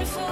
wonderful.